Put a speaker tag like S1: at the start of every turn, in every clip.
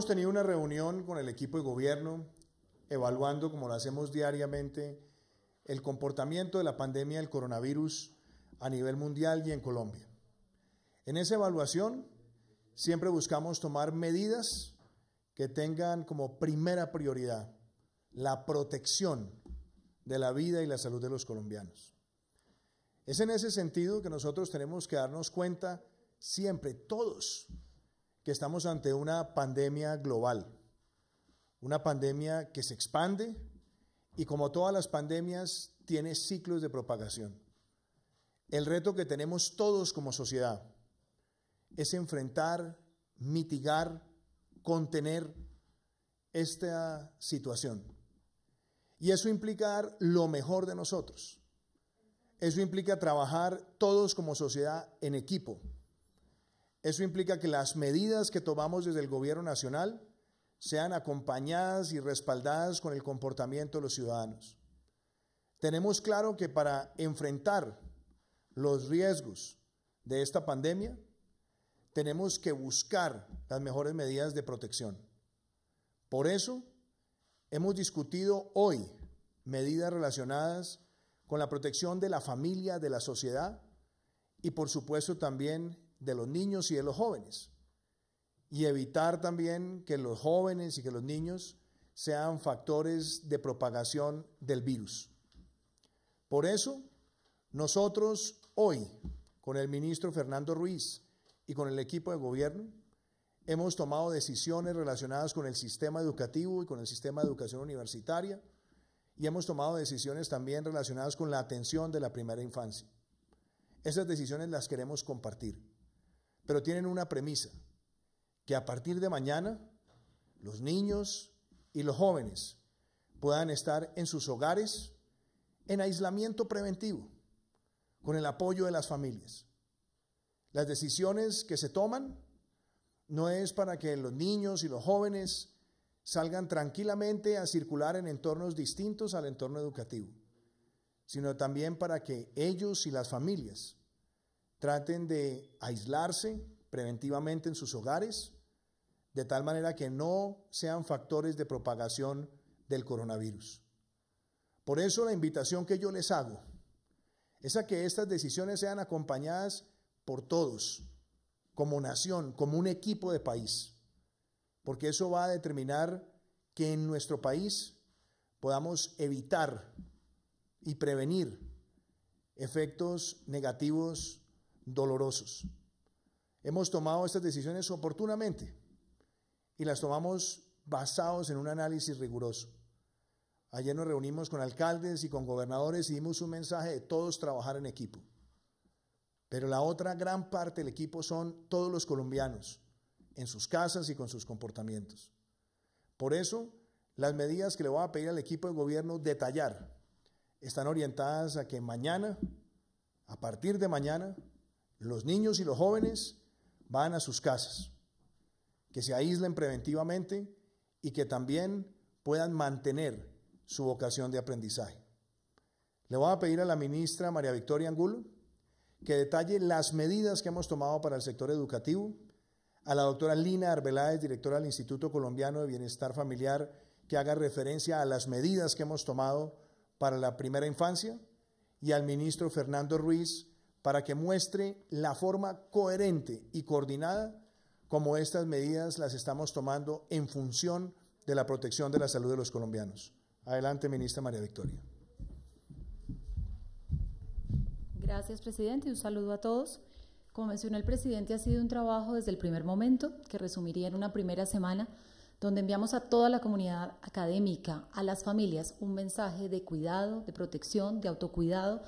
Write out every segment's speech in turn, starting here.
S1: hemos tenido una reunión con el equipo de gobierno evaluando, como lo hacemos diariamente, el comportamiento de la pandemia del coronavirus a nivel mundial y en Colombia. En esa evaluación siempre buscamos tomar medidas que tengan como primera prioridad la protección de la vida y la salud de los colombianos. Es en ese sentido que nosotros tenemos que darnos cuenta siempre, todos, que estamos ante una pandemia global, una pandemia que se expande y como todas las pandemias tiene ciclos de propagación. El reto que tenemos todos como sociedad es enfrentar, mitigar, contener esta situación. Y eso implica dar lo mejor de nosotros. Eso implica trabajar todos como sociedad en equipo. Eso implica que las medidas que tomamos desde el gobierno nacional sean acompañadas y respaldadas con el comportamiento de los ciudadanos. Tenemos claro que para enfrentar los riesgos de esta pandemia, tenemos que buscar las mejores medidas de protección. Por eso, hemos discutido hoy medidas relacionadas con la protección de la familia, de la sociedad y por supuesto también de los niños y de los jóvenes. Y evitar también que los jóvenes y que los niños sean factores de propagación del virus. Por eso, nosotros hoy, con el ministro Fernando Ruiz y con el equipo de gobierno, hemos tomado decisiones relacionadas con el sistema educativo y con el sistema de educación universitaria y hemos tomado decisiones también relacionadas con la atención de la primera infancia. Esas decisiones las queremos compartir pero tienen una premisa, que a partir de mañana los niños y los jóvenes puedan estar en sus hogares en aislamiento preventivo, con el apoyo de las familias. Las decisiones que se toman no es para que los niños y los jóvenes salgan tranquilamente a circular en entornos distintos al entorno educativo, sino también para que ellos y las familias Traten de aislarse preventivamente en sus hogares, de tal manera que no sean factores de propagación del coronavirus. Por eso la invitación que yo les hago es a que estas decisiones sean acompañadas por todos, como nación, como un equipo de país, porque eso va a determinar que en nuestro país podamos evitar y prevenir efectos negativos dolorosos. Hemos tomado estas decisiones oportunamente y las tomamos basados en un análisis riguroso. Ayer nos reunimos con alcaldes y con gobernadores y dimos un mensaje de todos trabajar en equipo. Pero la otra gran parte del equipo son todos los colombianos, en sus casas y con sus comportamientos. Por eso, las medidas que le voy a pedir al equipo de gobierno detallar están orientadas a que mañana, a partir de mañana, los niños y los jóvenes van a sus casas, que se aíslen preventivamente y que también puedan mantener su vocación de aprendizaje. Le voy a pedir a la ministra María Victoria Angulo que detalle las medidas que hemos tomado para el sector educativo, a la doctora Lina Arbeláez, directora del Instituto Colombiano de Bienestar Familiar, que haga referencia a las medidas que hemos tomado para la primera infancia, y al ministro Fernando Ruiz, para que muestre la forma coherente y coordinada como estas medidas las estamos tomando en función de la protección de la salud de los colombianos. Adelante, ministra María Victoria.
S2: Gracias, presidente, un saludo a todos. Como mencionó el presidente, ha sido un trabajo desde el primer momento, que resumiría en una primera semana, donde enviamos a toda la comunidad académica, a las familias, un mensaje de cuidado, de protección, de autocuidado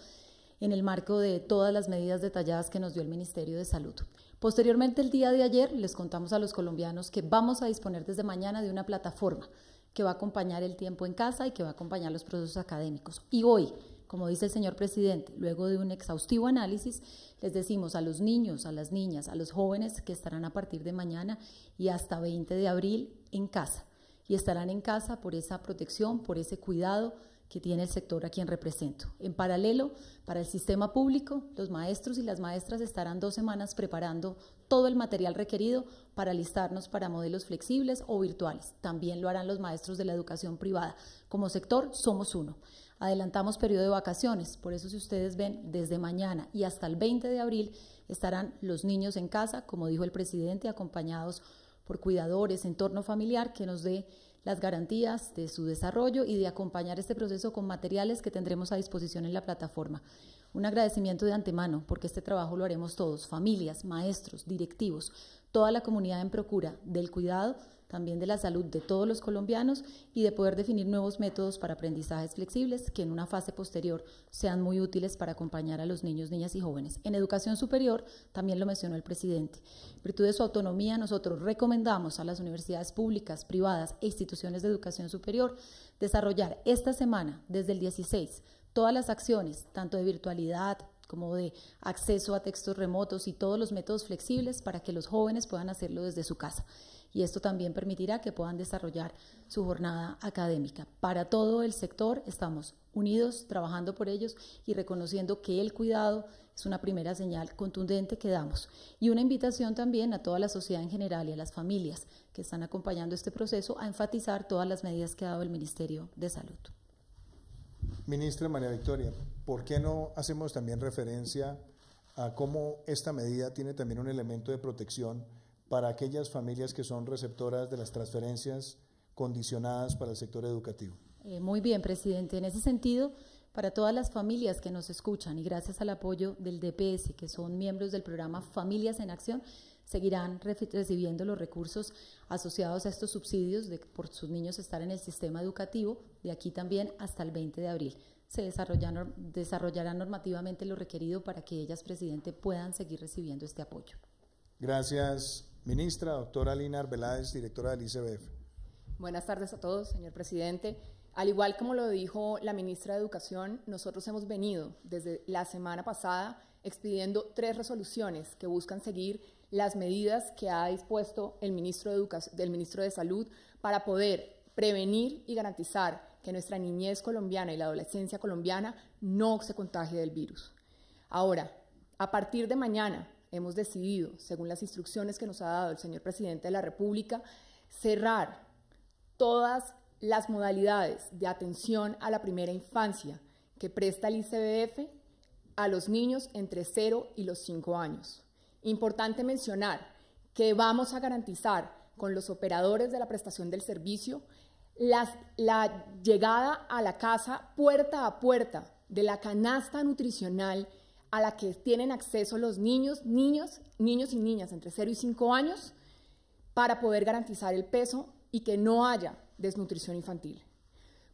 S2: en el marco de todas las medidas detalladas que nos dio el Ministerio de Salud. Posteriormente, el día de ayer, les contamos a los colombianos que vamos a disponer desde mañana de una plataforma que va a acompañar el tiempo en casa y que va a acompañar los procesos académicos. Y hoy, como dice el señor presidente, luego de un exhaustivo análisis, les decimos a los niños, a las niñas, a los jóvenes que estarán a partir de mañana y hasta 20 de abril en casa. Y estarán en casa por esa protección, por ese cuidado que tiene el sector a quien represento. En paralelo, para el sistema público, los maestros y las maestras estarán dos semanas preparando todo el material requerido para listarnos para modelos flexibles o virtuales. También lo harán los maestros de la educación privada. Como sector, somos uno. Adelantamos periodo de vacaciones, por eso si ustedes ven, desde mañana y hasta el 20 de abril estarán los niños en casa, como dijo el presidente, acompañados por cuidadores, entorno familiar que nos dé las garantías de su desarrollo y de acompañar este proceso con materiales que tendremos a disposición en la plataforma. Un agradecimiento de antemano, porque este trabajo lo haremos todos, familias, maestros, directivos, toda la comunidad en procura del cuidado también de la salud de todos los colombianos y de poder definir nuevos métodos para aprendizajes flexibles que en una fase posterior sean muy útiles para acompañar a los niños, niñas y jóvenes. En educación superior, también lo mencionó el presidente, en virtud de su autonomía, nosotros recomendamos a las universidades públicas, privadas e instituciones de educación superior desarrollar esta semana, desde el 16, todas las acciones, tanto de virtualidad, como de acceso a textos remotos y todos los métodos flexibles para que los jóvenes puedan hacerlo desde su casa y esto también permitirá que puedan desarrollar su jornada académica. Para todo el sector estamos unidos, trabajando por ellos y reconociendo que el cuidado es una primera señal contundente que damos. Y una invitación también a toda la sociedad en general y a las familias que están acompañando este proceso a enfatizar todas las medidas que ha dado el Ministerio de Salud.
S1: Ministra María Victoria, ¿por qué no hacemos también referencia a cómo esta medida tiene también un elemento de protección? Para aquellas familias que son receptoras de las transferencias condicionadas para el sector educativo.
S2: Eh, muy bien, presidente. En ese sentido, para todas las familias que nos escuchan y gracias al apoyo del DPS, que son miembros del programa Familias en Acción, seguirán recibiendo los recursos asociados a estos subsidios de, por sus niños estar en el sistema educativo de aquí también hasta el 20 de abril. Se desarrollará normativamente lo requerido para que ellas, presidente, puedan seguir recibiendo este apoyo.
S1: Gracias, Ministra, doctora Lina Arbeláez, directora del ICBF.
S3: Buenas tardes a todos, señor presidente. Al igual como lo dijo la ministra de Educación, nosotros hemos venido desde la semana pasada expidiendo tres resoluciones que buscan seguir las medidas que ha dispuesto el ministro de, Educación, del ministro de Salud para poder prevenir y garantizar que nuestra niñez colombiana y la adolescencia colombiana no se contagie del virus. Ahora, a partir de mañana, hemos decidido, según las instrucciones que nos ha dado el señor presidente de la República, cerrar todas las modalidades de atención a la primera infancia que presta el ICBF a los niños entre 0 y los 5 años. Importante mencionar que vamos a garantizar con los operadores de la prestación del servicio la llegada a la casa puerta a puerta de la canasta nutricional a la que tienen acceso los niños, niños, niños y niñas entre 0 y 5 años para poder garantizar el peso y que no haya desnutrición infantil.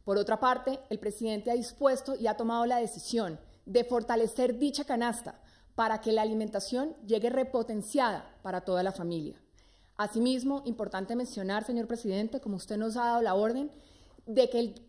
S3: Por otra parte, el presidente ha dispuesto y ha tomado la decisión de fortalecer dicha canasta para que la alimentación llegue repotenciada para toda la familia. Asimismo, importante mencionar, señor presidente, como usted nos ha dado la orden, de que el,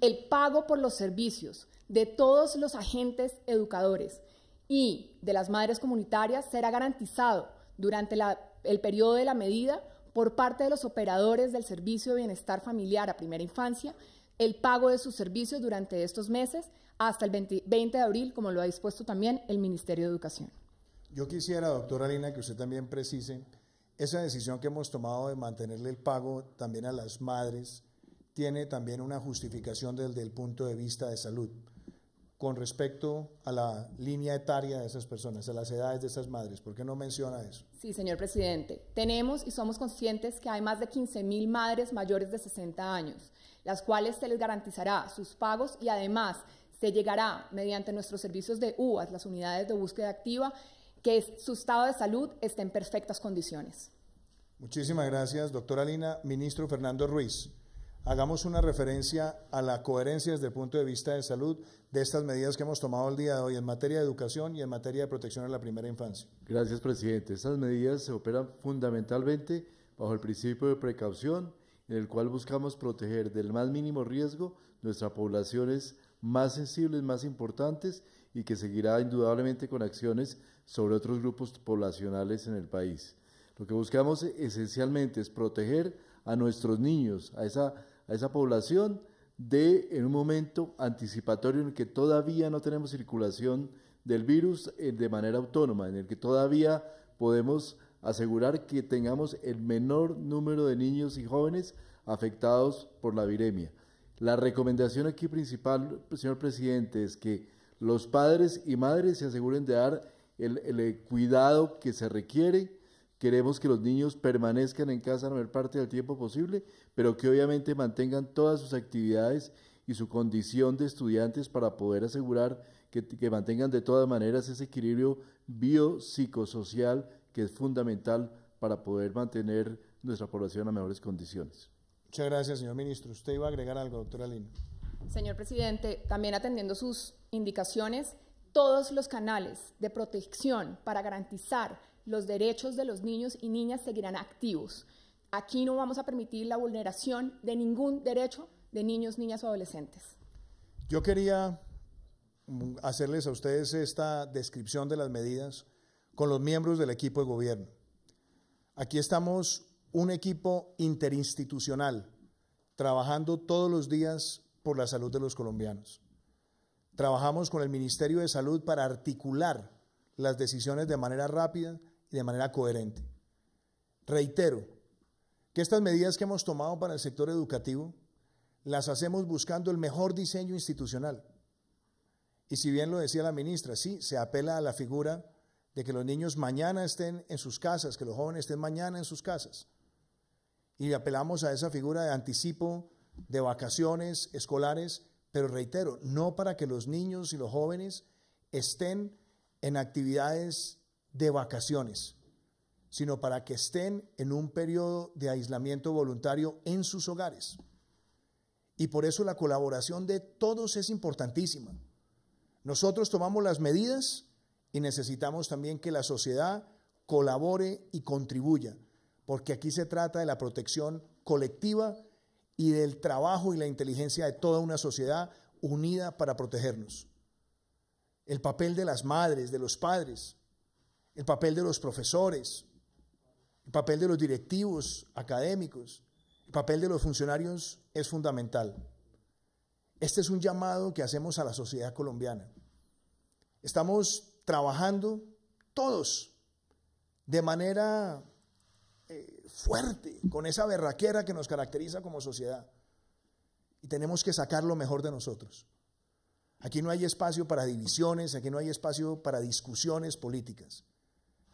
S3: el pago por los servicios de todos los agentes educadores y de las madres comunitarias será garantizado durante el periodo de la medida por parte de los operadores del Servicio de Bienestar Familiar a Primera Infancia el pago de sus servicios durante estos meses hasta el 20, de abril, como lo ha dispuesto también el Ministerio de Educación.
S1: Yo quisiera, doctora Lina, que usted también precise esa decisión que hemos tomado de mantenerle el pago también a las madres tiene también una justificación desde el punto de vista de salud con respecto a la línea etaria de esas personas, a las edades de esas madres. ¿Por qué no menciona eso?
S3: Sí, señor presidente. Tenemos y somos conscientes que hay más de 15 mil madres mayores de 60 años, las cuales se les garantizará sus pagos y además se llegará mediante nuestros servicios de UAS, las unidades de búsqueda activa, que su estado de salud esté en perfectas condiciones.
S1: Muchísimas gracias, doctora Lina. Ministro Fernando Ruiz hagamos una referencia a la coherencia desde el punto de vista de salud de estas medidas que hemos tomado el día de hoy en materia de educación y en materia de protección a la primera infancia.
S4: Gracias, presidente. Estas medidas se operan fundamentalmente bajo el principio de precaución, en el cual buscamos proteger del más mínimo riesgo nuestras poblaciones más sensibles, más importantes y que seguirá indudablemente con acciones sobre otros grupos poblacionales en el país. Lo que buscamos esencialmente es proteger a nuestros niños, a esa a esa población de, en un momento anticipatorio en el que todavía no tenemos circulación del virus eh, de manera autónoma, en el que todavía podemos asegurar que tengamos el menor número de niños y jóvenes afectados por la viremia. La recomendación aquí principal, señor presidente, es que los padres y madres se aseguren de dar el, el cuidado que se requiere Queremos que los niños permanezcan en casa la mayor parte del tiempo posible, pero que obviamente mantengan todas sus actividades y su condición de estudiantes para poder asegurar que, que mantengan de todas maneras ese equilibrio biopsicosocial que es fundamental para poder mantener nuestra población en mejores condiciones.
S1: Muchas gracias, señor ministro. Usted iba a agregar algo, doctora Lina.
S3: Señor presidente, también atendiendo sus indicaciones, todos los canales de protección para garantizar los derechos de los niños y niñas seguirán activos. Aquí no vamos a permitir la vulneración de ningún derecho de niños, niñas o adolescentes.
S1: Yo quería mm, hacerles a ustedes esta descripción de las medidas con los miembros del equipo de gobierno. Aquí estamos un equipo interinstitucional trabajando todos los días por la salud de los colombianos. Trabajamos con el Ministerio de Salud para articular las decisiones de manera rápida de manera coherente. Reitero que estas medidas que hemos tomado para el sector educativo las hacemos buscando el mejor diseño institucional. Y si bien lo decía la ministra, sí, se apela a la figura de que los niños mañana estén en sus casas, que los jóvenes estén mañana en sus casas. Y apelamos a esa figura de anticipo de vacaciones escolares, pero reitero, no para que los niños y los jóvenes estén en actividades de vacaciones, sino para que estén en un periodo de aislamiento voluntario en sus hogares. Y por eso la colaboración de todos es importantísima. Nosotros tomamos las medidas y necesitamos también que la sociedad colabore y contribuya, porque aquí se trata de la protección colectiva y del trabajo y la inteligencia de toda una sociedad unida para protegernos. El papel de las madres, de los padres, el papel de los profesores, el papel de los directivos académicos, el papel de los funcionarios es fundamental. Este es un llamado que hacemos a la sociedad colombiana. Estamos trabajando todos de manera eh, fuerte, con esa berraquera que nos caracteriza como sociedad. Y tenemos que sacar lo mejor de nosotros. Aquí no hay espacio para divisiones, aquí no hay espacio para discusiones políticas.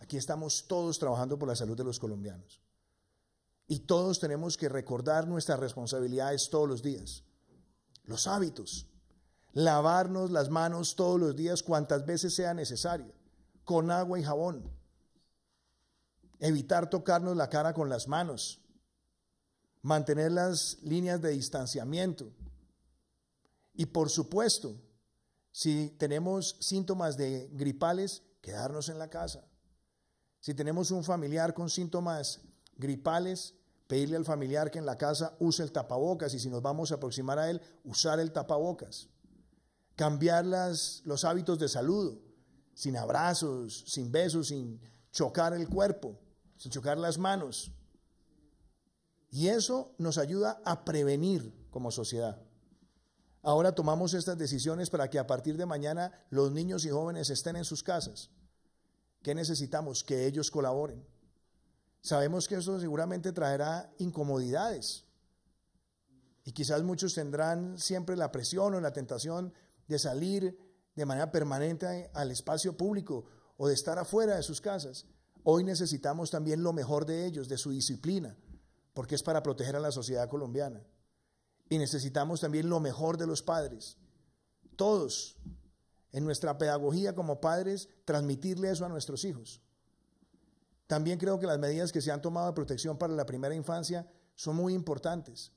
S1: Aquí estamos todos trabajando por la salud de los colombianos. Y todos tenemos que recordar nuestras responsabilidades todos los días. Los hábitos. Lavarnos las manos todos los días cuantas veces sea necesario, con agua y jabón. Evitar tocarnos la cara con las manos. Mantener las líneas de distanciamiento. Y por supuesto, si tenemos síntomas de gripales, quedarnos en la casa. Si tenemos un familiar con síntomas gripales, pedirle al familiar que en la casa use el tapabocas y si nos vamos a aproximar a él, usar el tapabocas. Cambiar los hábitos de saludo, sin abrazos, sin besos, sin chocar el cuerpo, sin chocar las manos. Y eso nos ayuda a prevenir como sociedad. Ahora tomamos estas decisiones para que a partir de mañana los niños y jóvenes estén en sus casas ¿Qué necesitamos? Que ellos colaboren. Sabemos que eso seguramente traerá incomodidades. Y quizás muchos tendrán siempre la presión o la tentación de salir de manera permanente al espacio público o de estar afuera de sus casas. Hoy necesitamos también lo mejor de ellos, de su disciplina, porque es para proteger a la sociedad colombiana. Y necesitamos también lo mejor de los padres. Todos en nuestra pedagogía como padres, transmitirle eso a nuestros hijos. También creo que las medidas que se han tomado de protección para la primera infancia son muy importantes,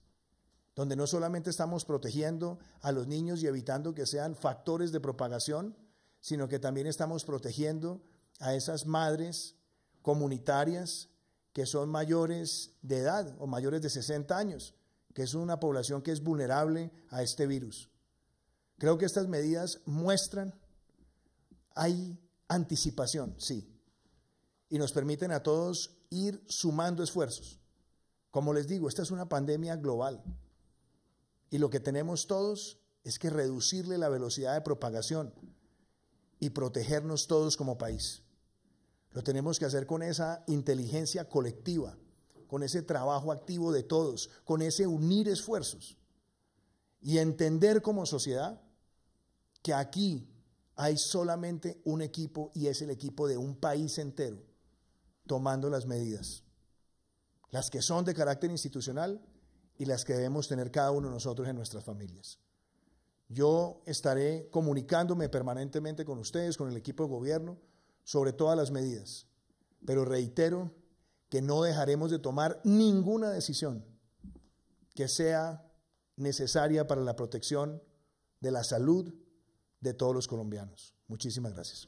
S1: donde no solamente estamos protegiendo a los niños y evitando que sean factores de propagación, sino que también estamos protegiendo a esas madres comunitarias que son mayores de edad o mayores de 60 años, que es una población que es vulnerable a este virus. Creo que estas medidas muestran, hay anticipación, sí, y nos permiten a todos ir sumando esfuerzos. Como les digo, esta es una pandemia global. Y lo que tenemos todos es que reducirle la velocidad de propagación y protegernos todos como país. Lo tenemos que hacer con esa inteligencia colectiva, con ese trabajo activo de todos, con ese unir esfuerzos y entender como sociedad que aquí hay solamente un equipo y es el equipo de un país entero tomando las medidas, las que son de carácter institucional y las que debemos tener cada uno de nosotros en nuestras familias. Yo estaré comunicándome permanentemente con ustedes, con el equipo de gobierno, sobre todas las medidas, pero reitero que no dejaremos de tomar ninguna decisión que sea necesaria para la protección de la salud de todos los colombianos. Muchísimas gracias.